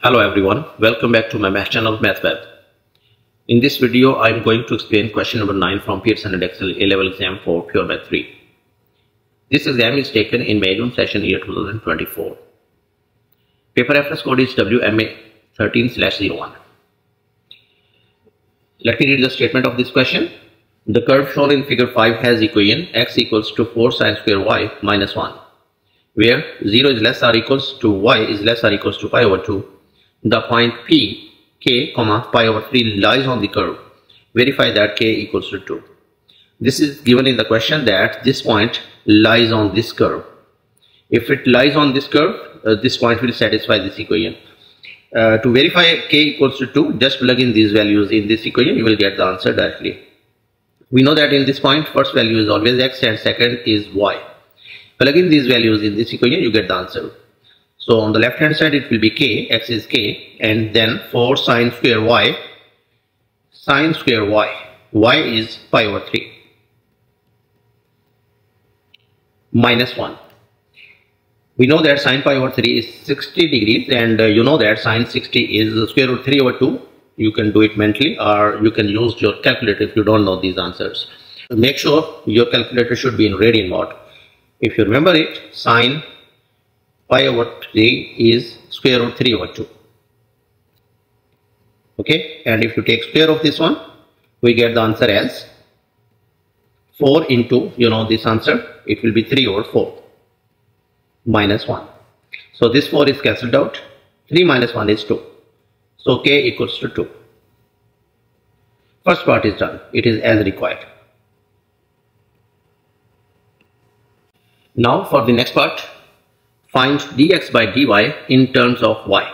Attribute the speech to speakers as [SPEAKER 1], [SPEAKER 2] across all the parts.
[SPEAKER 1] Hello everyone, welcome back to my math channel MathWeb. In this video, I am going to explain question number 9 from Pearson Edexcel A-level exam for Pure Math 3. This exam is taken in May June session year 2024. Paper reference code is WMA 13/01. Let me read the statement of this question. The curve shown in figure 5 has equation x equals to 4 sine square y minus 1 where 0 is less or equals to y is less or equals to pi over 2 the point P, k, comma, pi over 3 lies on the curve. Verify that k equals to 2. This is given in the question that this point lies on this curve. If it lies on this curve, uh, this point will satisfy this equation. Uh, to verify k equals to 2, just plug in these values in this equation, you will get the answer directly. We know that in this point, first value is always x and second is y. Plug in these values in this equation, you get the answer. So on the left hand side it will be k, x is k and then 4 sine square y, sine square y, y is pi over 3 minus 1. We know that sine pi over 3 is 60 degrees and uh, you know that sine 60 is square root 3 over 2. You can do it mentally or you can use your calculator if you don't know these answers. Make sure your calculator should be in radian mode. If you remember it, sine pi over 3 is square root 3 over 2 okay and if you take square of this one we get the answer as 4 into you know this answer it will be 3 over 4 minus 1 so this 4 is cancelled out. 3 minus 1 is 2 so k equals to 2 first part is done. It is as required. Now for the next part Find dx by dy in terms of y.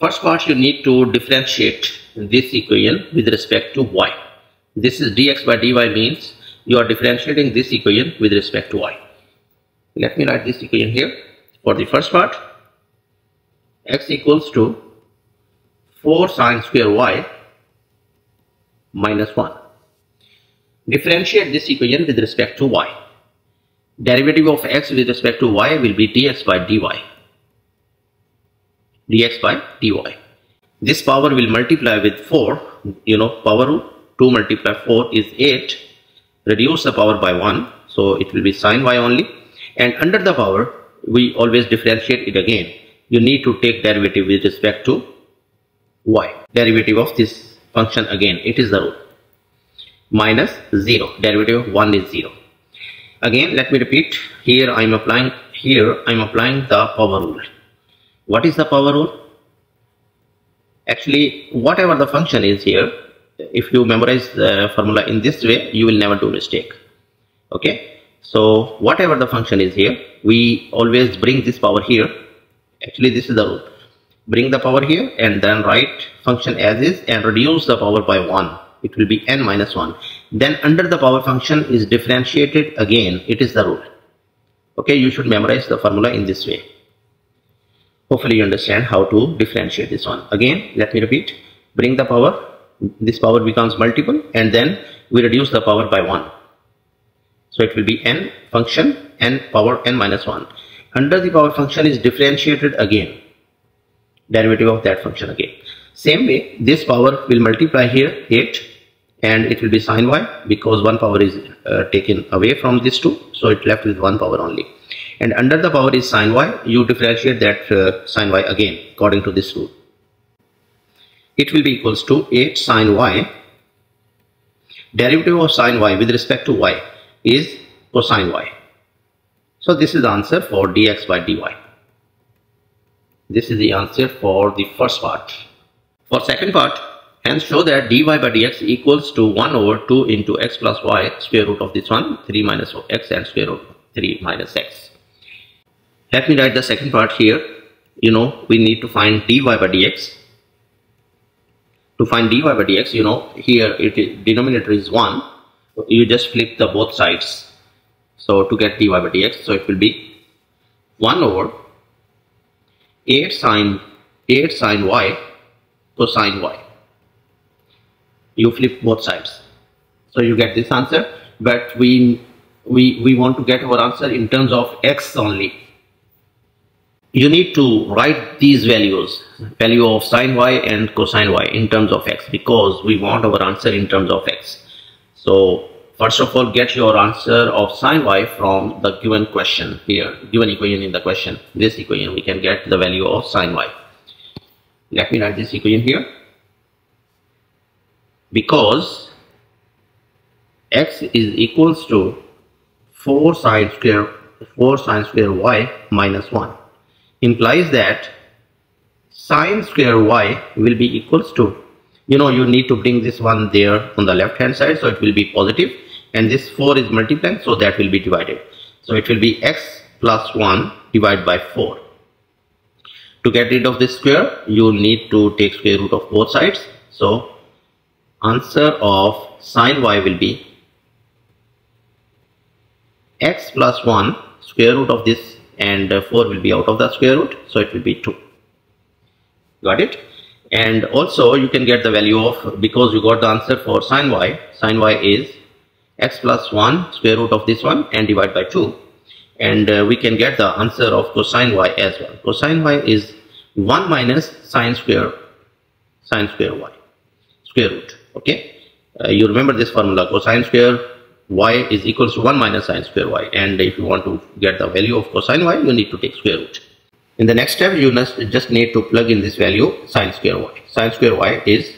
[SPEAKER 1] First part you need to differentiate this equation with respect to y. This is dx by dy means you are differentiating this equation with respect to y. Let me write this equation here. For the first part, x equals to 4 sine square y minus 1. Differentiate this equation with respect to y derivative of x with respect to y will be dx by dy. dx by dy. This power will multiply with 4 you know power 2 multiply 4 is 8 reduce the power by 1 so it will be sine y only. And under the power we always differentiate it again. You need to take derivative with respect to y. Derivative of this function again it is the rule minus 0 derivative of 1 is 0 again let me repeat. Here I'm applying here I'm applying the power rule. What is the power rule? Actually whatever the function is here if you memorize the formula in this way you will never do mistake. Okay? So whatever the function is here we always bring this power here. Actually this is the rule. Bring the power here and then write function as is and reduce the power by 1 it will be n minus 1 then under the power function is differentiated again. It is the rule. Okay you should memorize the formula in this way. Hopefully you understand how to differentiate this one. Again let me repeat. Bring the power. This power becomes multiple and then we reduce the power by 1 so it will be n function n power n minus 1 under the power function is differentiated again. Derivative of that function again. Same way this power will multiply here 8 and it will be sine y because one power is uh, taken away from this two. So it left with one power only. And under the power is sine y you differentiate that uh, sine y again according to this rule. It will be equals to 8 sine y. Derivative of sine y with respect to y is cosine y. So this is the answer for dx by dy. This is the answer for the first part. For second part Hence show that dy by dx equals to 1 over 2 into x plus y square root of this one 3 minus x and square root 3 minus x. Let me write the second part here. You know we need to find dy by dx. To find dy by dx you know here it is, denominator is 1. You just flip the both sides. So to get dy by dx so it will be 1 over 8 sine 8 sine y cosine y you flip both sides. So you get this answer but we we we want to get our answer in terms of x only. You need to write these values value of sine y and cosine y in terms of x because we want our answer in terms of x. So first of all get your answer of sine y from the given question here given equation in the question. This equation we can get the value of sine y. Let me write this equation here because x is equals to 4 sine square 4 sine square y minus 1 implies that sine square y will be equals to you know you need to bring this one there on the left hand side so it will be positive and this 4 is multiplying so that will be divided. So it will be x plus 1 divided by 4 to get rid of this square you need to take square root of both sides. So answer of sine y will be x plus 1 square root of this and uh, 4 will be out of the square root so it will be 2 got it? And also you can get the value of because you got the answer for sine y sine y is x plus 1 square root of this one and divide by 2 and uh, we can get the answer of cosine y as well. Cosine y is 1 minus sine square sine square y square root okay? Uh, you remember this formula. Cosine square y is equals to 1 minus sine square y. And if you want to get the value of cosine y you need to take square root. In the next step you just need to plug in this value sine square y. Sine square y is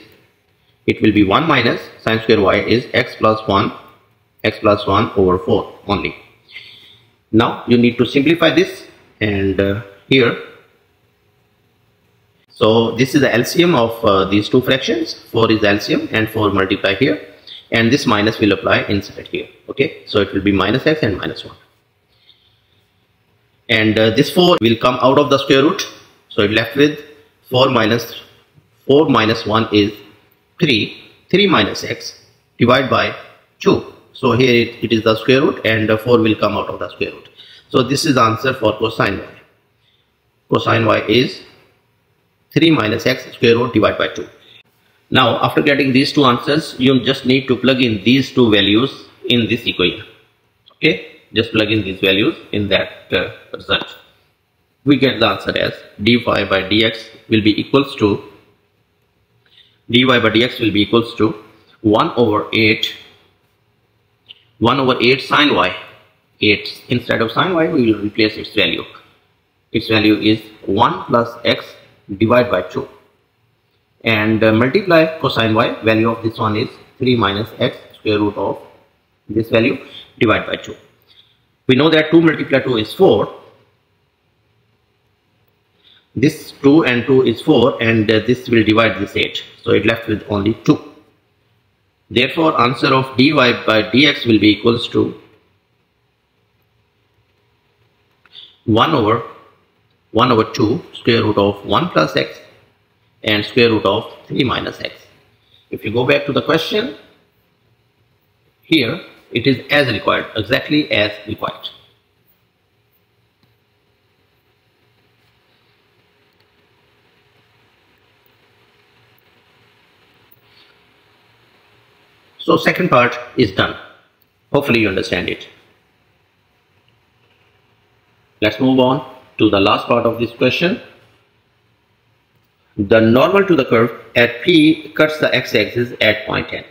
[SPEAKER 1] it will be 1 minus sine square y is x plus 1 x plus 1 over 4 only. Now you need to simplify this. And uh, here so this is the LCM of uh, these two fractions. 4 is LCM and 4 multiply here. And this minus will apply inside here. Okay? So it will be minus x and minus 1 and uh, this 4 will come out of the square root. So it left with 4 minus 4 minus 1 is 3 3 minus x divided by 2 so here it, it is the square root and uh, 4 will come out of the square root. So this is answer for cosine y. Cosine y is 3 minus x square root divided by 2 now, after getting these two answers, you just need to plug in these two values in this equation. Okay, just plug in these values in that uh, result. We get the answer as dy by dx will be equals to dy by dx will be equals to 1 over 8 1 over 8 sine y. 8 instead of sine y we will replace its value. Its value is 1 plus x divided by 2 and uh, multiply cosine y value of this one is 3 minus x square root of this value divided by 2 we know that 2 multiply 2 is 4 this 2 and 2 is 4 and uh, this will divide this 8 so it left with only 2 therefore answer of dy by dx will be equals to 1 over 1 over 2 square root of 1 plus x and square root of 3 minus x. If you go back to the question, here it is as required, exactly as required. So second part is done. Hopefully you understand it. Let's move on to the last part of this question the normal to the curve at P cuts the x-axis at point N.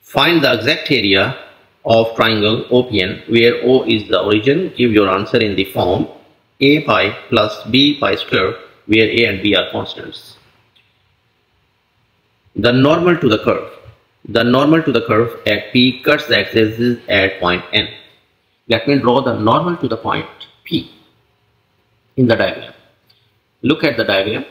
[SPEAKER 1] Find the exact area of triangle OPN where O is the origin. Give your answer in the form A pi plus B pi square where A and B are constants. The normal to the curve. The normal to the curve at P cuts the x-axis at point N. Let me draw the normal to the point P in the diagram. Look at the diagram.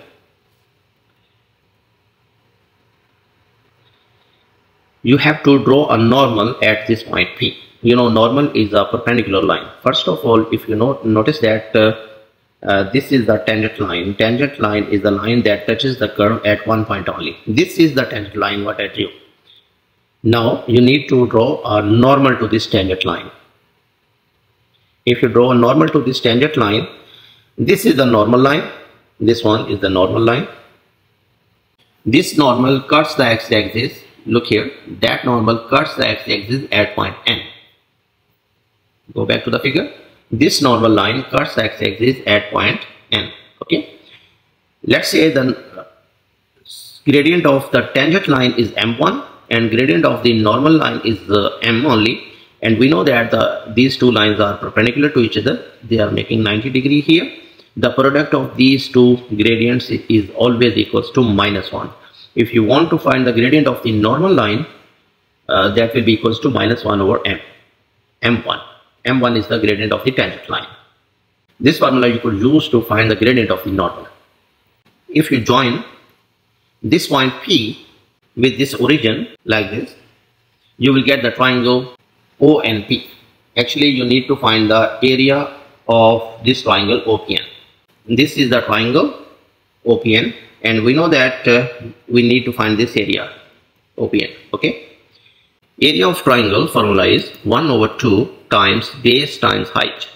[SPEAKER 1] You have to draw a normal at this point P. You know normal is a perpendicular line. First of all, if you know, notice that uh, uh, this is the tangent line. Tangent line is the line that touches the curve at one point only. This is the tangent line what I drew. Now you need to draw a normal to this tangent line. If you draw a normal to this tangent line, this is the normal line this one is the normal line. This normal cuts the x-axis. Look here. That normal cuts the x-axis at point N. Go back to the figure. this normal line cuts the x-axis at point n okay let's say the gradient of the tangent line is m1 and gradient of the normal line is uh, m only and we know that the these two lines are perpendicular to each other. They are making 90 degree here. The product of these two gradients is always equals to minus 1 if you want to find the gradient of the normal line uh, that will be equals to minus 1 over m m1 m1 is the gradient of the tangent line. This formula you could use to find the gradient of the normal. If you join this point p with this origin like this you will get the triangle ONP actually you need to find the area of this triangle OPN this is the triangle OPN and we know that uh, we need to find this area OPN okay? Area of triangle formula is 1 over 2 times base times height.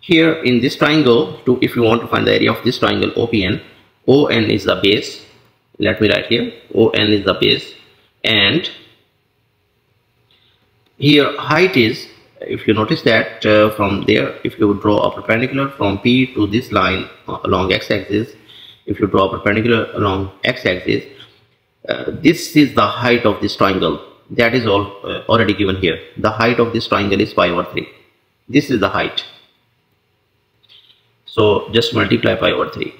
[SPEAKER 1] Here in this triangle to if you want to find the area of this triangle OPN ON is the base. Let me write here ON is the base. And here height is if you notice that uh, from there if you draw a perpendicular from P to this line uh, along x-axis if you draw a perpendicular along x-axis uh, this is the height of this triangle. That is all uh, already given here. The height of this triangle is pi over 3 this is the height. So just multiply pi over 3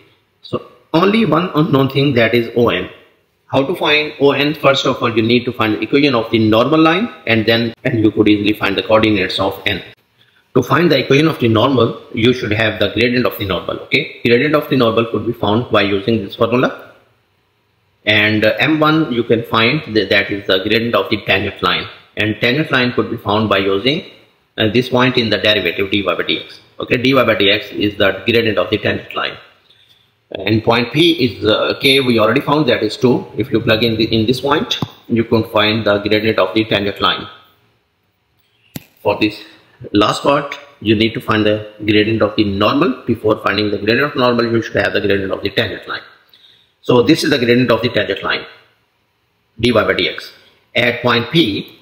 [SPEAKER 1] so only one unknown thing that is ON how to find ON first of all you need to find the equation of the normal line and then and you could easily find the coordinates of n. To find the equation of the normal you should have the gradient of the normal okay? Gradient of the normal could be found by using this formula. And uh, m1 you can find that, is the gradient of the tangent line. And tangent line could be found by using uh, this point in the derivative dy by dx okay? dy by dx is the gradient of the tangent line and point P is uh, K we already found that is 2 if you plug in the, in this point you can find the gradient of the tangent line. For this last part you need to find the gradient of the normal. Before finding the gradient of normal you should have the gradient of the tangent line. So this is the gradient of the tangent line. Dy by dx at point P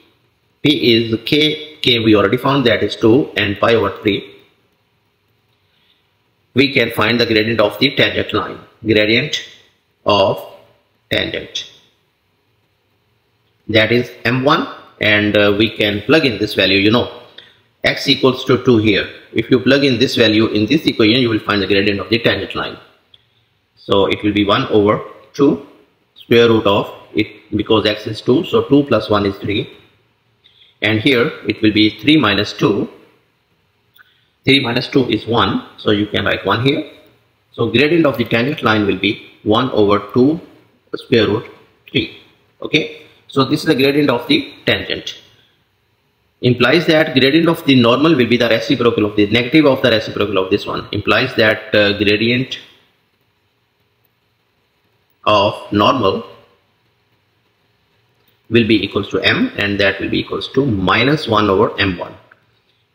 [SPEAKER 1] P is K K we already found that is 2 and pi over 3 we can find the gradient of the tangent line. Gradient of tangent. That is m1 and uh, we can plug in this value you know. X equals to 2 here. If you plug in this value in this equation you will find the gradient of the tangent line. So it will be 1 over 2 square root of it because x is 2 so 2 plus 1 is 3 and here it will be 3 minus 2 3 minus 2 is 1 so you can write 1 here. So gradient of the tangent line will be 1 over 2 square root 3 okay? So this is the gradient of the tangent. Implies that gradient of the normal will be the reciprocal of the negative of the reciprocal of this one. Implies that uh, gradient of normal will be equals to m and that will be equals to minus 1 over m1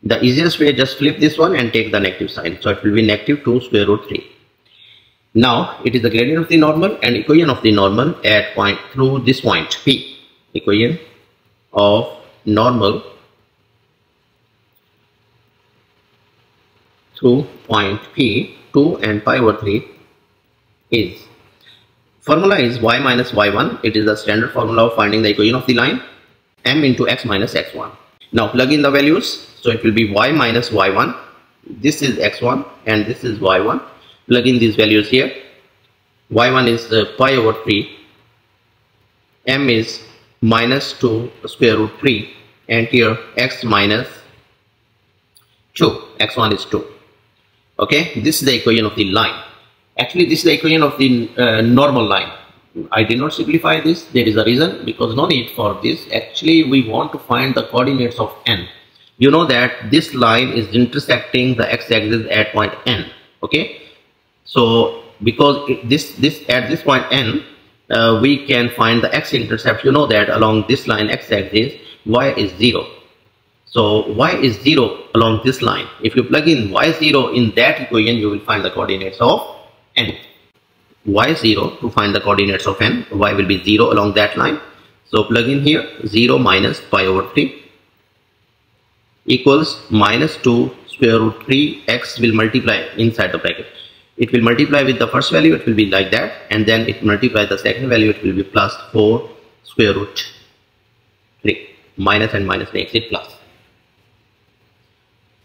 [SPEAKER 1] the easiest way just flip this one and take the negative sign. So it will be negative 2 square root 3. Now it is the gradient of the normal and equation of the normal at point through this point P. Equation of normal through point P 2 and pi over 3 is formula is y minus y1 it is the standard formula of finding the equation of the line m into x minus x1 now plug in the values so it will be y minus y1. This is x1 and this is y1. Plug in these values here. y1 is uh, pi over 3. m is minus 2 square root 3 and here x minus 2 x1 is 2 okay this is the equation of the line actually this is the equation of the uh, normal line I did not simplify this. There is a reason. Because no need for this. Actually we want to find the coordinates of n. You know that this line is intersecting the x-axis at point n okay? So because this this at this point n uh, we can find the x-intercept. You know that along this line x-axis y is 0 so y is 0 along this line. If you plug in y0 in that equation you will find the coordinates of n y0 to find the coordinates of n y will be 0 along that line so plug in here 0 minus pi over 3 equals minus 2 square root 3 x will multiply inside the bracket. It will multiply with the first value, it will be like that, and then it multiply the second value, it will be plus 4 square root 3. Minus and minus makes it plus.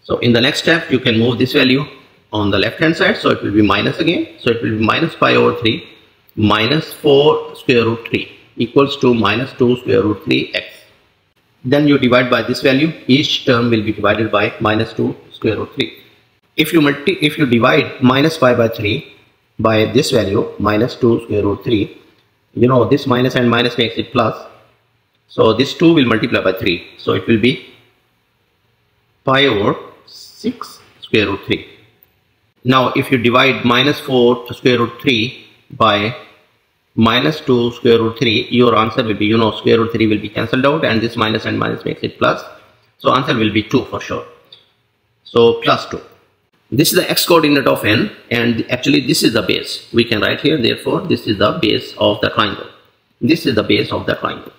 [SPEAKER 1] So in the next step, you can move this value on the left hand side, so it will be minus again. So it will be minus pi over 3 minus 4 square root 3 equals to minus 2 square root 3 x. Then you divide by this value, each term will be divided by minus 2 square root 3. If you multi if you divide minus pi by 3 by this value minus 2 square root 3, you know this minus and minus makes it plus. So this 2 will multiply by 3. So it will be pi over 6 square root 3. Now if you divide minus 4 square root 3 by minus 2 square root 3 your answer will be you know square root 3 will be cancelled out and this minus and minus makes it plus. So answer will be 2 for sure. So plus 2 this is the x coordinate of n and actually this is the base. We can write here therefore this is the base of the triangle. This is the base of the triangle.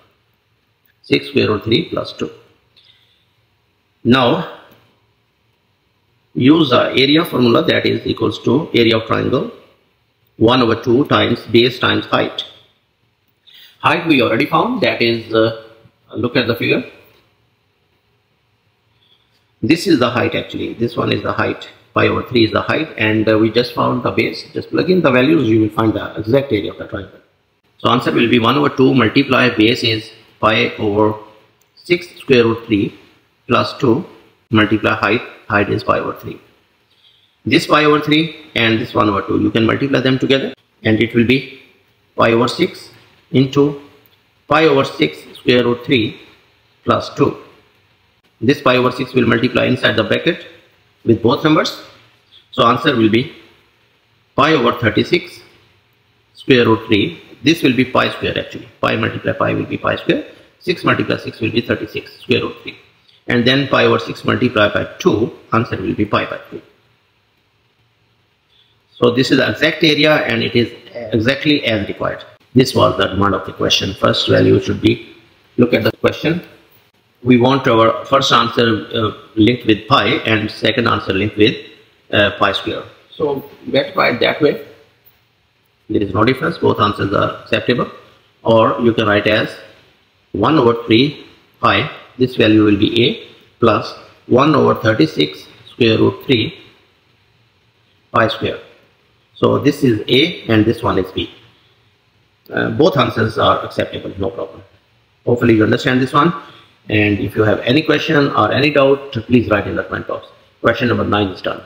[SPEAKER 1] 6 square root 3 plus 2 now use the area formula that is equals to area of triangle 1 over 2 times base times height. Height we already found that is uh, look at the figure. This is the height actually this one is the height pi over 3 is the height and uh, we just found the base just plug in the values you will find the exact area of the triangle. So answer will be 1 over 2 multiply base is pi over 6 square root 3 plus 2 multiply height height is pi over 3 this pi over 3 and this 1 over 2 you can multiply them together and it will be pi over 6 into pi over 6 square root 3 plus 2 this pi over 6 will multiply inside the bracket with both numbers. So answer will be pi over 36 square root 3 this will be pi square actually. Pi multiply pi will be pi square. 6 multiply 6 will be 36 square root 3 and then pi over 6 multiplied by 2 answer will be pi by 2 so this is the exact area and it is exactly as required. This was the demand of the question. First value should be, look at the question. We want our first answer uh, linked with pi and second answer linked with uh, pi square. So get it that way. There is no difference. Both answers are acceptable. Or you can write as 1 over 3 pi. This value will be a plus 1 over 36 square root 3 pi square. So this is A and this one is B. Uh, both answers are acceptable, no problem. Hopefully you understand this one. And if you have any question or any doubt, please write in the comment box. Question number 9 is done.